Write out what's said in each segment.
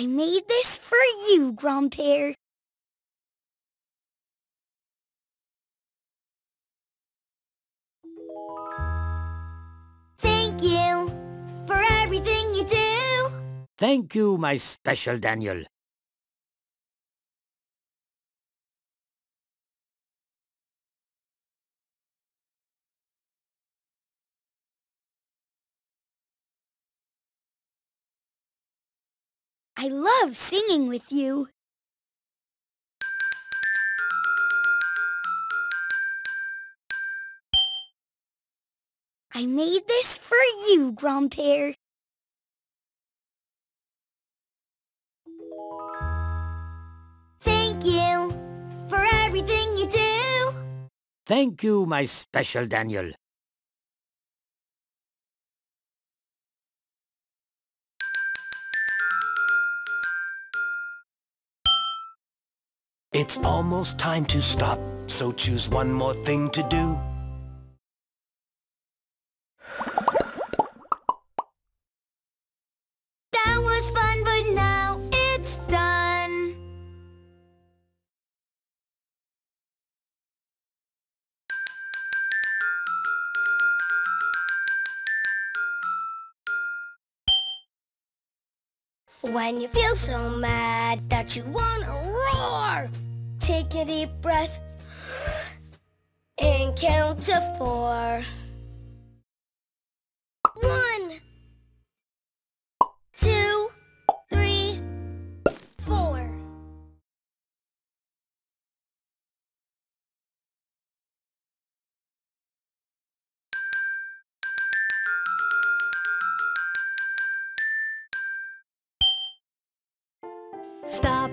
I made this for you, Grandpere. Thank you for everything you do. Thank you, my special Daniel. I love singing with you. I made this for you, Grandpere. Thank you for everything you do. Thank you, my special Daniel. It's almost time to stop, so choose one more thing to do. That was fun, but now it's done. When you feel so mad that you wanna roar, take a deep breath and count to four. One, two, three, four. Stop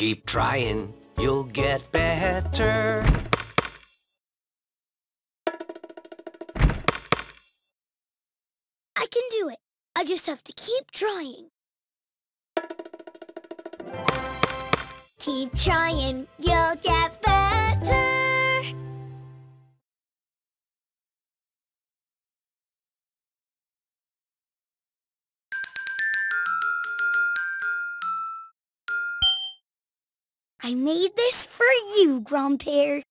Keep trying, you'll get better. I can do it. I just have to keep trying. Keep trying, you'll get better. I made this for you, Grandpere.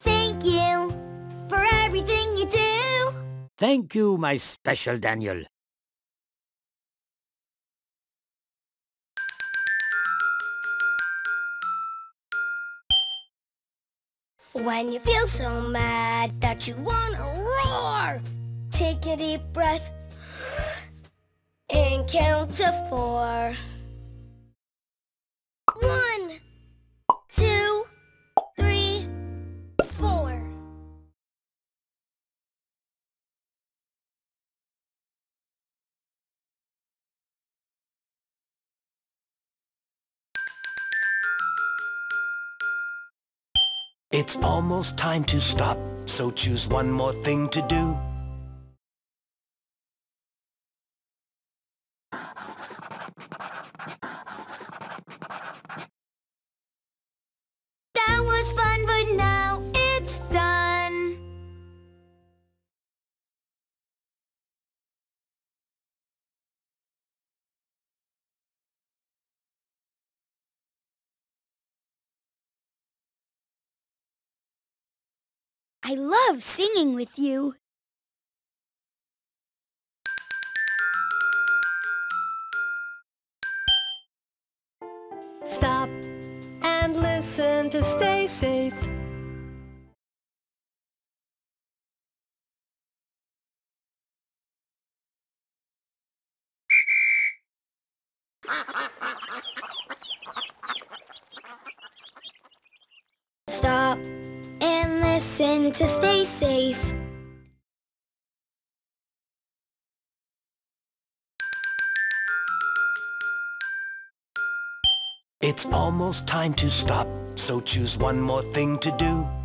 Thank you for everything you do. Thank you, my special Daniel. When you feel so mad that you wanna roar, take a deep breath count to four. One, two, three, four. It's almost time to stop, so choose one more thing to do. I love singing with you. Stop and listen to stay safe. Listen to stay safe. It's almost time to stop, so choose one more thing to do.